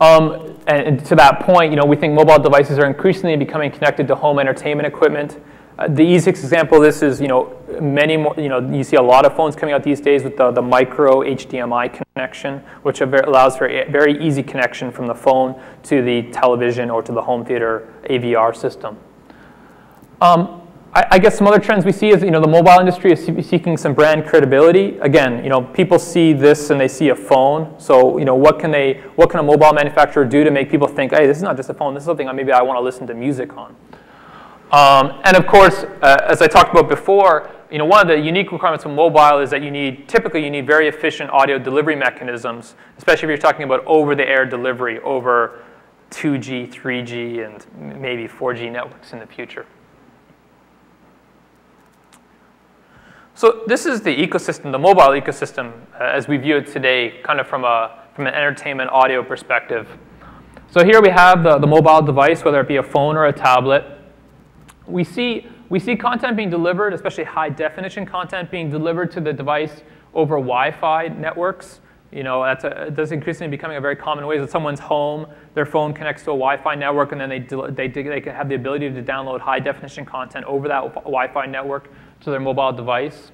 Um, and, and, to that point, you know, we think mobile devices are increasingly becoming connected to home entertainment equipment. Uh, the easiest example of this is, you know, many more, you know, you see a lot of phones coming out these days with the, the micro HDMI connection, which allows for a very easy connection from the phone to the television or to the home theater AVR system. Um, I, I, guess some other trends we see is, you know, the mobile industry is seeking some brand credibility. Again, you know, people see this and they see a phone. So, you know, what can they, what can a mobile manufacturer do to make people think, hey, this is not just a phone, this is something I maybe I want to listen to music on. Um, and of course, uh, as I talked about before, you know, one of the unique requirements of mobile is that you need, typically you need very efficient audio delivery mechanisms, especially if you're talking about over-the-air delivery over 2G, 3G, and maybe 4G networks in the future. So this is the ecosystem, the mobile ecosystem, uh, as we view it today, kind of from, a, from an entertainment audio perspective. So here we have the, the mobile device, whether it be a phone or a tablet. We see, we see content being delivered, especially high definition content being delivered to the device over Wi-Fi networks. You know, that's, a, that's increasingly becoming a very common way that someone's home, their phone connects to a Wi-Fi network, and then they, they, they can have the ability to download high definition content over that Wi-Fi network to their mobile device.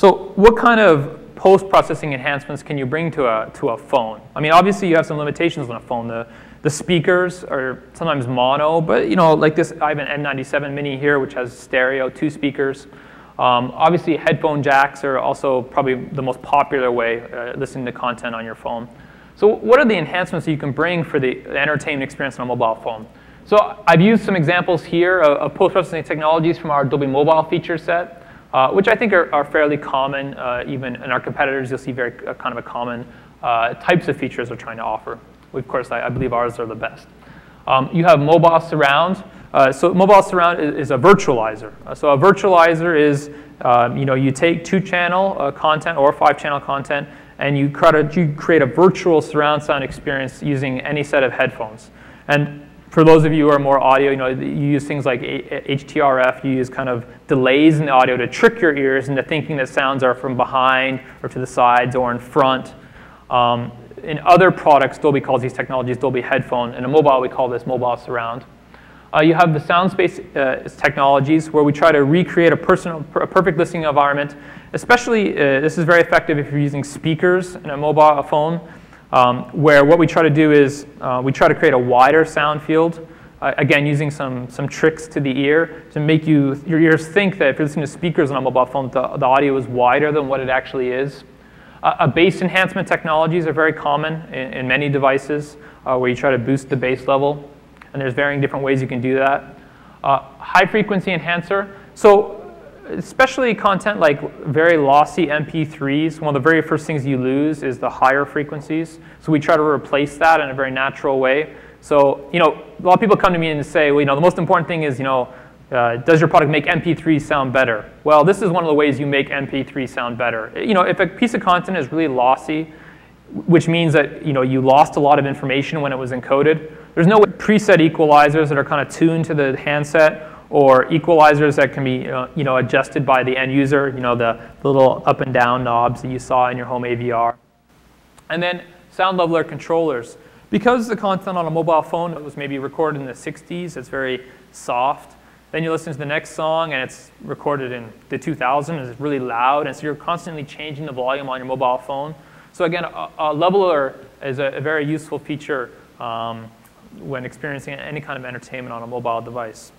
So what kind of post-processing enhancements can you bring to a, to a phone? I mean, obviously you have some limitations on a phone. The, the speakers are sometimes mono, but you know, like this, I have an N97 Mini here, which has stereo, two speakers. Um, obviously, headphone jacks are also probably the most popular way uh, listening to content on your phone. So what are the enhancements that you can bring for the entertainment experience on a mobile phone? So I've used some examples here of, of post-processing technologies from our Dolby Mobile feature set, uh, which I think are, are fairly common. Uh, even in our competitors, you'll see very uh, kind of a common uh, types of features they're trying to offer. Of course, I, I believe ours are the best. Um, you have mobile surround. Uh, so mobile surround is, is a virtualizer. So a virtualizer is, um, you know, you take two-channel content or five-channel content, and you, you create a virtual surround sound experience using any set of headphones. And for those of you who are more audio, you know, you use things like HTRF, you use kind of delays in the audio to trick your ears into thinking that sounds are from behind or to the sides or in front. Um, in other products, Dolby calls these technologies Dolby headphone. In a mobile, we call this mobile surround. Uh, you have the SoundSpace uh, technologies where we try to recreate a, personal, a perfect listening environment. Especially, uh, this is very effective if you're using speakers in a mobile phone um, where what we try to do is uh, we try to create a wider sound field, uh, again, using some, some tricks to the ear to make you, your ears think that if you're listening to speakers on a mobile phone, the, the audio is wider than what it actually is. Uh, bass enhancement technologies are very common in, in many devices uh, where you try to boost the bass level, and there's varying different ways you can do that. Uh, high frequency enhancer. So especially content like very lossy MP3s, one of the very first things you lose is the higher frequencies. So we try to replace that in a very natural way. So, you know, a lot of people come to me and say, well, you know, the most important thing is, you know, uh, does your product make MP3 sound better? Well, this is one of the ways you make MP3 sound better. You know, if a piece of content is really lossy, which means that, you know, you lost a lot of information when it was encoded, there's no preset equalizers that are kind of tuned to the handset or equalizers that can be uh, you know, adjusted by the end user, you know, the, the little up and down knobs that you saw in your home AVR. And then sound leveler controllers. Because the content on a mobile phone was maybe recorded in the 60s, it's very soft. Then you listen to the next song and it's recorded in the 2000s, it's really loud, and so you're constantly changing the volume on your mobile phone. So again, a, a leveler is a, a, very useful feature um, when experiencing any kind of entertainment on a mobile device.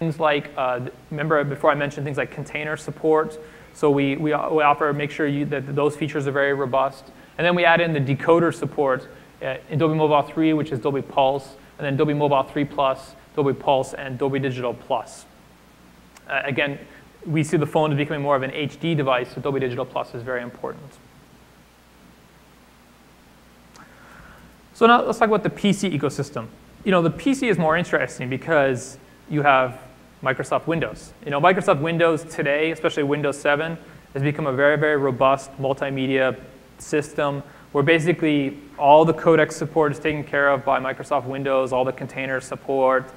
Things like, uh, remember before I mentioned things like container support. So we, we, we offer, make sure you, that those features are very robust. And then we add in the decoder support uh, in Dolby Mobile 3, which is Dolby Pulse, and then Dolby Mobile 3 Plus, Dolby Pulse, and Dolby Digital Plus. Uh, again, we see the phone as becoming more of an HD device, so Dolby Digital Plus is very important. So now let's talk about the PC ecosystem. You know, the PC is more interesting because you have Microsoft Windows. You know, Microsoft Windows today, especially Windows 7, has become a very, very robust multimedia system where basically all the codec support is taken care of by Microsoft Windows, all the container support.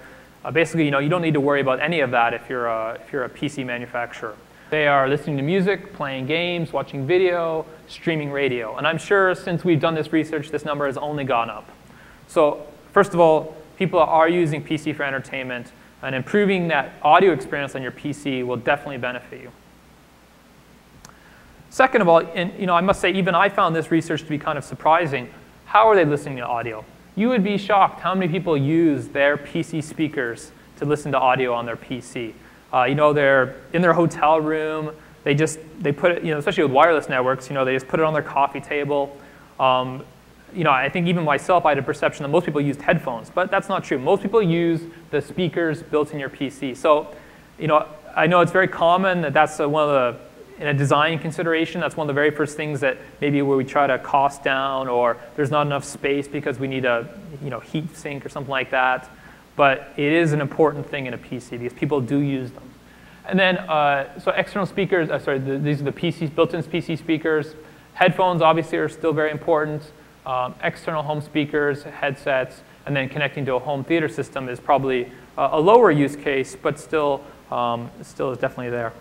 Uh, basically, you know, you don't need to worry about any of that if you're a, if you're a PC manufacturer. They are listening to music, playing games, watching video, streaming radio. And I'm sure since we've done this research, this number has only gone up. So first of all, people are using PC for entertainment, and improving that audio experience on your PC will definitely benefit you. Second of all, and you know, I must say, even I found this research to be kind of surprising. How are they listening to audio? You would be shocked how many people use their PC speakers to listen to audio on their PC. Uh, you know, they're in their hotel room. They just they put it, you know, especially with wireless networks. You know, they just put it on their coffee table. Um, you know, I think even myself, I had a perception that most people used headphones, but that's not true. Most people use the speakers built in your PC. So, you know, I know it's very common that that's one of the in a design consideration, that's one of the very first things that maybe where we try to cost down or there's not enough space because we need a you know, heat sink or something like that. But it is an important thing in a PC because people do use them. And then, uh, so external speakers, uh, sorry, the, these are the PCs, built-in PC speakers. Headphones obviously are still very important. Um, external home speakers, headsets, and then connecting to a home theater system is probably uh, a lower use case, but still, um, still is definitely there.